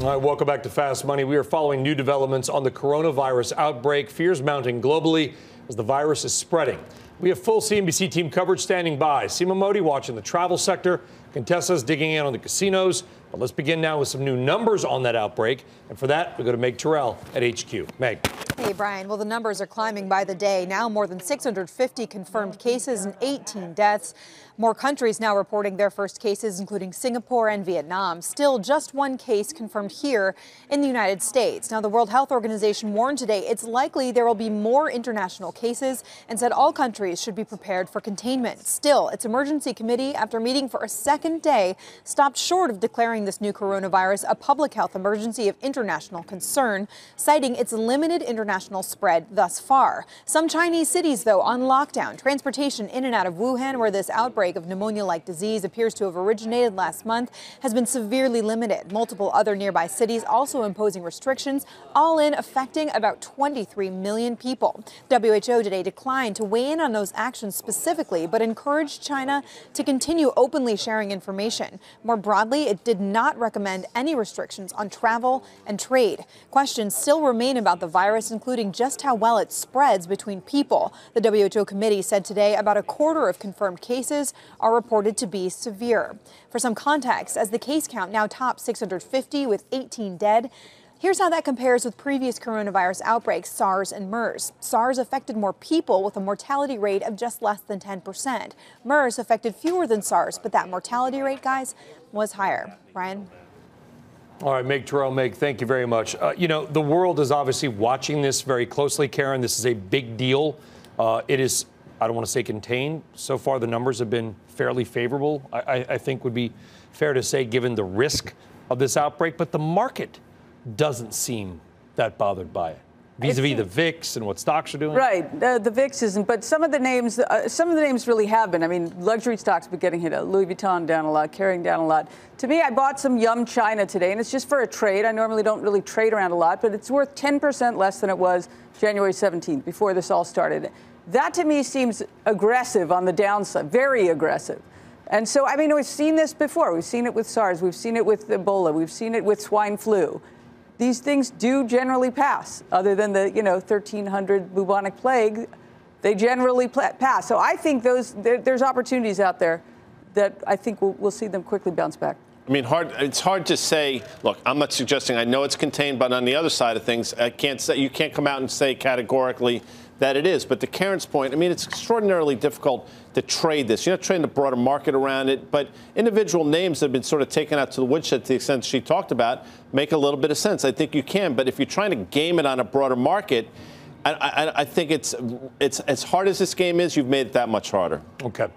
All right, welcome back to Fast Money. We are following new developments on the coronavirus outbreak. Fears mounting globally as the virus is spreading. We have full CNBC team coverage standing by. Seema Mody watching the travel sector, Contessa's digging in on the casinos. But let's begin now with some new numbers on that outbreak. And for that, we go to Meg Terrell at HQ. Meg. Hey, Brian. Well, the numbers are climbing by the day. Now more than 650 confirmed cases and 18 deaths. More countries now reporting their first cases, including Singapore and Vietnam. Still, just one case confirmed here in the United States. Now, the World Health Organization warned today it's likely there will be more international cases and said all countries should be prepared for containment. Still, its emergency committee, after meeting for a second day, stopped short of declaring this new coronavirus a public health emergency of international concern, citing its limited international spread thus far. Some Chinese cities, though, on lockdown. Transportation in and out of Wuhan, where this outbreak outbreak of pneumonia like disease appears to have originated last month has been severely limited. Multiple other nearby cities also imposing restrictions, all in affecting about 23 million people. WHO today declined to weigh in on those actions specifically, but encouraged China to continue openly sharing information. More broadly, it did not recommend any restrictions on travel and trade. Questions still remain about the virus, including just how well it spreads between people. The WHO committee said today about a quarter of confirmed cases are reported to be severe. For some context, as the case count now tops 650 with 18 dead, Here's how that compares with previous coronavirus outbreaks, SARS and MERS. SARS affected more people with a mortality rate of just less than 10%. MERS affected fewer than SARS, but that mortality rate, guys, was higher. Ryan? All right, Meg Terrell, Meg, thank you very much. Uh, you know, the world is obviously watching this very closely, Karen. This is a big deal. Uh, it is I don't want to say contained. So far, the numbers have been fairly favorable, I, I, think would be fair to say, given the risk of this outbreak. But the market doesn't seem that bothered by it vis-a-vis the VIX and what stocks are doing. Right, uh, the VIX isn't, but some of the names, uh, some of the names really have been. I mean, luxury stocks have been getting hit. Louis Vuitton down a lot, Kering down a lot. To me, I bought some Yum China today, and it's just for a trade. I normally don't really trade around a lot, but it's worth 10% less than it was January 17th before this all started. That to me seems aggressive on the downside, very aggressive. And so, I mean, we've seen this before. We've seen it with SARS, we've seen it with Ebola, we've seen it with swine flu. These things do generally pass, other than the, you know, 1300 bubonic plague, they generally pass. So I think those there, there's opportunities out there that I think we'll, we'll see them quickly bounce back. I mean, hard. It's hard to say. Look, I'm not suggesting. I know it's contained, but on the other side of things, I can't say. You can't come out and say categorically that it is. But to Karen's point, I mean, it's extraordinarily difficult to trade this. You're not trading the broader market around it, but individual names that have been sort of taken out to the woodshed to the extent she talked about make a little bit of sense. I think you can. But if you're trying to game it on a broader market, I, I, I think it's it's as hard as this game is. You've made it that much harder. Okay.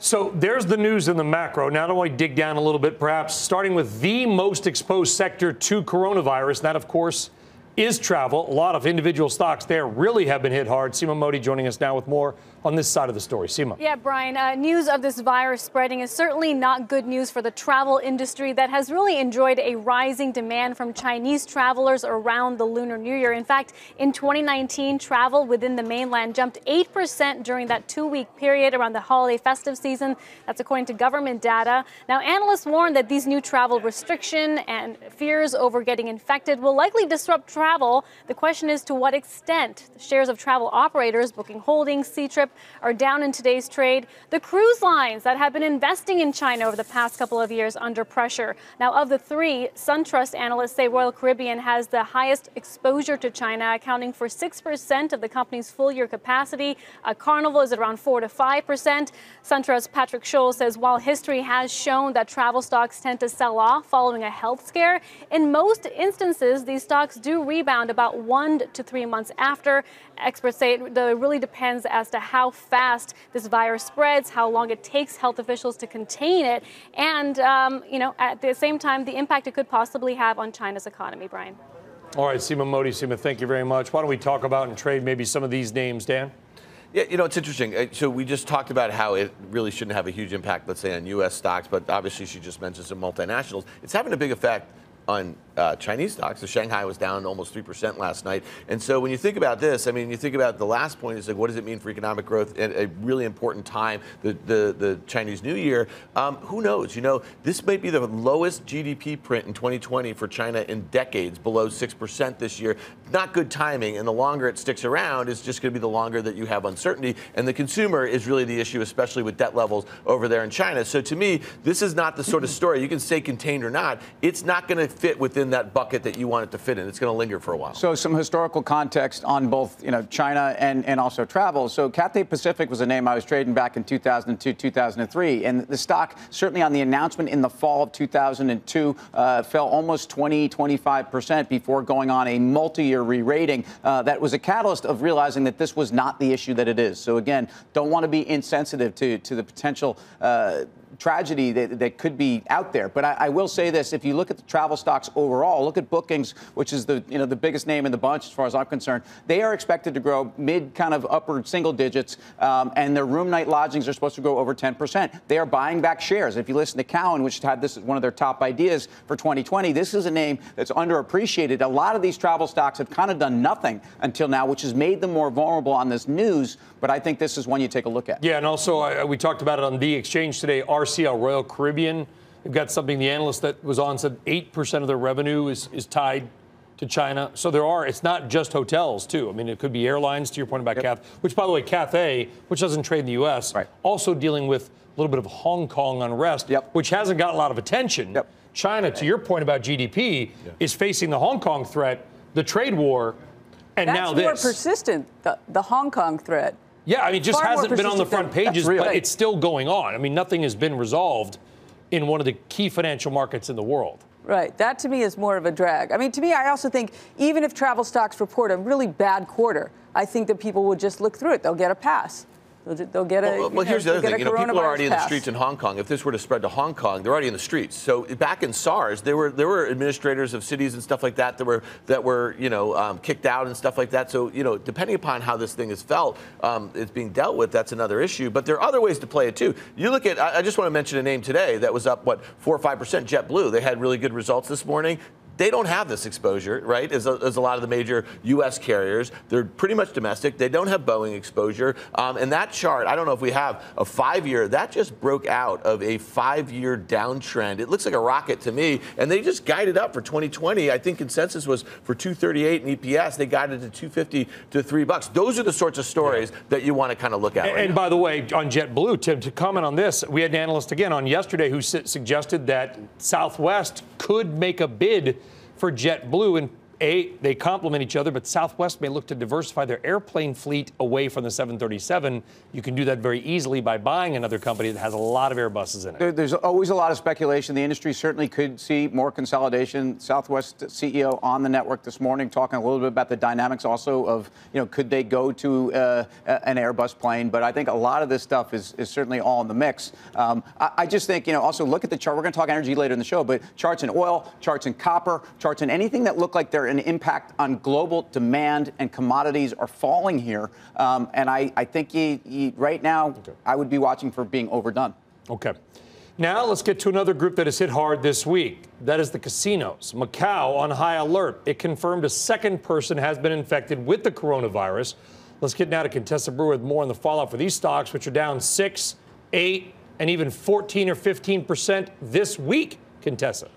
So there's the news in the macro. Now, do I dig down a little bit, perhaps starting with the most exposed sector to coronavirus. That, of course, is travel. A lot of individual stocks there really have been hit hard. Seema Mody joining us now with more on this side of the story. Seema. Yeah, Brian, uh, news of this virus spreading is certainly not good news for the travel industry that has really enjoyed a rising demand from Chinese travelers around the Lunar New Year. In fact, in 2019, travel within the mainland jumped 8% during that two week period around the holiday festive season. That's according to government data. Now, analysts warn that these new travel restriction and fears over getting infected will likely disrupt travel. The question is to what extent shares of travel operators, Booking Holdings, Ctrip, are down in today's trade. The cruise lines that have been investing in China over the past couple of years under pressure. Now, of the three, SunTrust analysts say Royal Caribbean has the highest exposure to China, accounting for 6% of the company's full year capacity. Carnival is around 4 to 5%. SunTrust Patrick Scholes says while history has shown that travel stocks tend to sell off following a health scare, in most instances, these stocks do rebound about one to three months after. Experts say it really depends as to how fast this virus spreads, how long it takes health officials to contain it, and um, you know at the same time the impact it could possibly have on China's economy. Brian. All right, Seema Mody, Seema, thank you very much. Why don't we talk about and trade maybe some of these names, Dan? Yeah, you know, it's interesting. Uh, so we just talked about how it really shouldn't have a huge impact, let's say, on U.S. stocks, but obviously she just mentioned some multinationals. It's having a big effect on uh, Chinese stocks. The Shanghai was down almost 3% last night. And so when you think about this, I mean, you think about the last point is like, what does it mean for economic growth at a really important time, the, the, the Chinese New Year? Um, who knows? You know, this might be the lowest GDP print in 2020 for China in decades, below 6% this year. Not good timing. And the longer it sticks around, it's just going to be the longer that you have uncertainty. And the consumer is really the issue, especially with debt levels over there in China. So to me, this is not the sort of story you can say contained or not. It's not going to fit within that bucket that you want it to fit in. It's going to linger for a while. So some historical context on both, you know, China and, and also travel. So Cathay Pacific was a name I was trading back in 2002, 2003, and the stock certainly on the announcement in the fall of 2002 uh, fell almost 20, 25 percent before going on a multi-year re-rating. Uh, that was a catalyst of realizing that this was not the issue that it is. So again, don't want to be insensitive to to the potential. Uh, tragedy that, that, could be out there. But I, I, will say this: if you look at the travel stocks overall, look at bookings, which is the you know the biggest name in the bunch as far as I'm concerned. They are expected to grow mid kind of upper single digits, um, and their room night lodgings are supposed to grow over 10 percent. They are buying back shares. If you listen to Cowen, which had this as one of their top ideas for 2020, this is a name that's underappreciated. A lot of these travel stocks have kind of done nothing until now, which has made them more vulnerable on this news. But I think this is one you take a look at. Yeah, and also we talked about it on the exchange today. RCL Royal Caribbean. They've got something the analyst that was on said 8% of their revenue is, is tied to China. So there are, it's not just hotels, too. I mean, it could be airlines, to your point about yep. Cathay, which, by the way, Cathay, which doesn't trade in the U.S., right. also dealing with a little bit of Hong Kong unrest, yep. which hasn't got a lot of attention. Yep. China, to your point about GDP, yeah. is facing the Hong Kong threat, the trade war, and That's now this. more persistent, the, the Hong Kong threat. Yeah, I mean, just hasn't been on the front pages, but it's still going on. I mean, nothing has been resolved in one of the key financial markets in the world. Right. That to me is more of a drag. I mean, to me, I also think even if travel stocks report a really bad quarter, I think that people would just look through it. They'll get a pass. They'll, get a. Well, well here's know, the other thing. You know, people are already in the streets in Hong Kong. If this were to spread to Hong Kong, they're already in the streets. So back in SARS, there were there were administrators of cities and stuff like that that were that were you know um, kicked out and stuff like that. So you know, depending upon how this thing is felt, um, it's being dealt with. That's another issue. But there are other ways to play it too. You look at. I, I just want to mention a name today that was up what four or five percent. JetBlue. They had really good results this morning they don't have this exposure, right? As a, as a, lot of the major U.S. carriers, they're pretty much domestic. They don't have Boeing exposure. Um, and that chart, I don't know if we have a five-year. That just broke out of a five-year downtrend. It looks like a rocket to me. And they just guided up for 2020. I think consensus was for 238 in EPS. They guided to 250 to three bucks. Those are the sorts of stories yeah. that you want to kind of look at. And, right and by the way, on JetBlue, Tim, to comment on this, we had an analyst again on yesterday who su- suggested that Southwest could make a bid for JetBlue. And a, they complement each other, but Southwest may look to diversify their airplane fleet away from the 737. You can do that very easily by buying another company that has a lot of Airbuses in it. There, there's always a lot of speculation. The industry certainly could see more consolidation. Southwest CEO on the network this morning talking a little bit about the dynamics also of, you know, could they go to uh, an Airbus plane? But I think a lot of this stuff is, is certainly all in the mix. Um, I, I just think, you know, also look at the chart. We're going to talk energy later in the show, but charts in oil, charts in copper, charts in anything that look like they're an impact on global demand and commodities are falling here. Um, and I, I think he, he, right now, okay. I would be watching for being overdone. Okay. Now let's get to another group that has hit hard this week. That is the casinos. Macau on high alert. It confirmed a second person has been infected with the coronavirus. Let's get now to Contessa Brewer with more on the fallout for these stocks, which are down six, eight, and even 14 or 15 percent this week. Contessa.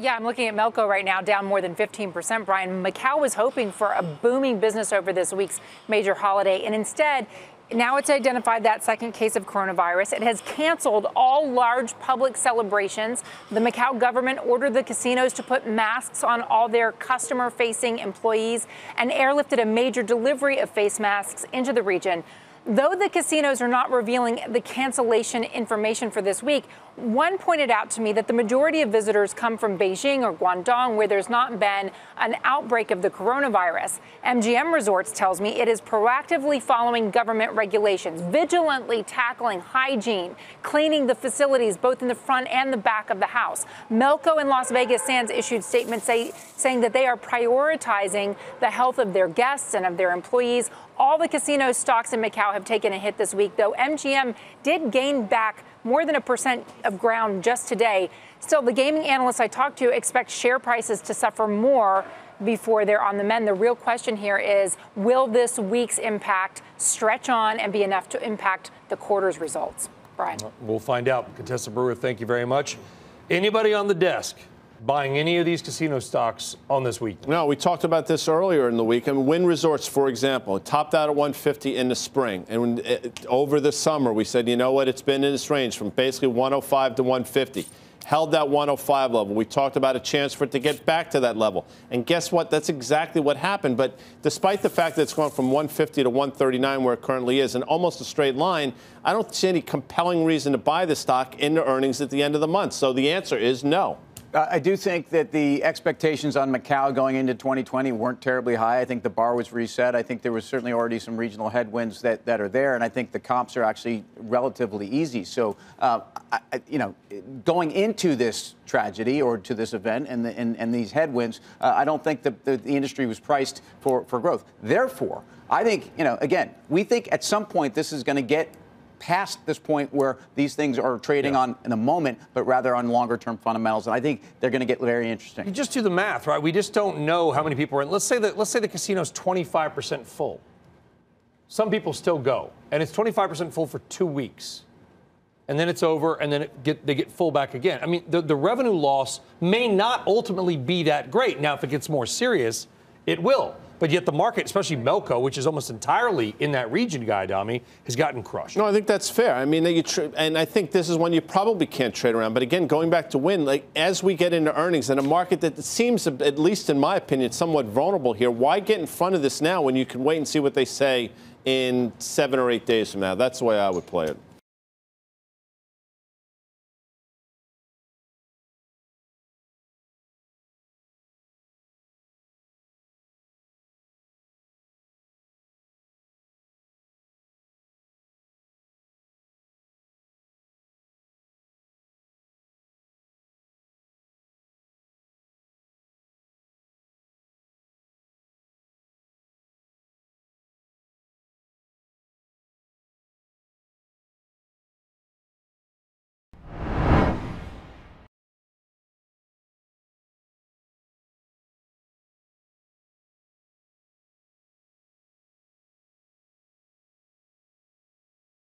Yeah, I'm looking at Melco right now, down more than 15%. Brian, Macau was hoping for a booming business over this week's major holiday, and instead, now it's identified that second case of coronavirus. It has canceled all large public celebrations. The Macau government ordered the casinos to put masks on all their customer facing employees and airlifted a major delivery of face masks into the region. Though the casinos are not revealing the cancellation information for this week, one pointed out to me that the majority of visitors come from Beijing or Guangdong, where there's not been an outbreak of the coronavirus. MGM Resorts tells me it is proactively following government regulations, vigilantly tackling hygiene, cleaning the facilities both in the front and the back of the house. Melco and Las Vegas Sands issued statements say, saying that they are prioritizing the health of their guests and of their employees. All the casino stocks in Macau have taken a hit this week, though MGM did gain back more than a percent of ground just today. Still, the gaming analysts I talked to expect share prices to suffer more before they're on the mend. The real question here is will this week's impact stretch on and be enough to impact the quarter's results? Brian. We'll find out. Contessa Brewer, thank you very much. Anybody on the desk buying any of these casino stocks on this week? No, we talked about this earlier in the week. And Wynn Resorts, for example, topped out at 150 in the spring. And it, over the summer, we said, you know what, it's been in this range from basically 105 to 150 held that 105 level. We talked about a chance for it to get back to that level. And guess what? That's exactly what happened. But despite the fact that it's gone from 150 to 139 where it currently is in almost a straight line, I don't see any compelling reason to buy the stock in the earnings at the end of the month. So the answer is no. Uh, I do think that the expectations on Macau going into 2020 weren't terribly high. I think the bar was reset. I think there was certainly already some regional headwinds that, that are there, and I think the comps are actually relatively easy. So, uh, I, you know, going into this tragedy or to this event and, the, and, and these headwinds, uh, I don't think the, the, the industry was priced for, for growth. Therefore, I think, you know, again, we think at some point this is going to get past this point where these things are trading yeah. on in the moment, but rather on longer term fundamentals. And I think they're going to get very interesting. You just do the math, right? We just don't know how many people are in. Let's say that let's say the casino's 25% full. Some people still go, and it's 25% full for two weeks. And then it's over, and then get, they get full back again. I mean, the, the revenue loss may not ultimately be that great. Now, if it gets more serious, it will. But yet the market, especially Melco, which is almost entirely in that region, Guy Adami, has gotten crushed. No, I think that's fair. I mean, you and I think this is one you probably can't trade around. But again, going back to Wynn, like as we get into earnings in a market that seems, at least in my opinion, somewhat vulnerable here, why get in front of this now when you can wait and see what they say in seven or eight days from now? That's the way I would play it.